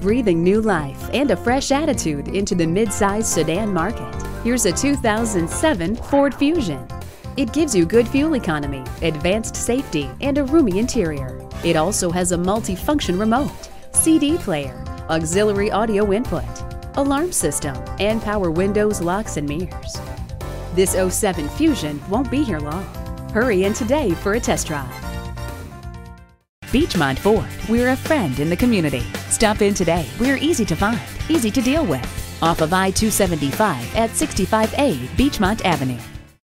breathing new life and a fresh attitude into the midsize sedan market. Here's a 2007 Ford Fusion. It gives you good fuel economy, advanced safety, and a roomy interior. It also has a multi-function remote, CD player, auxiliary audio input, alarm system, and power windows, locks, and mirrors. This 07 Fusion won't be here long. Hurry in today for a test drive. Beechmont Ford, we're a friend in the community. Stop in today. We're easy to find, easy to deal with. Off of I 275 at 65A Beechmont Avenue.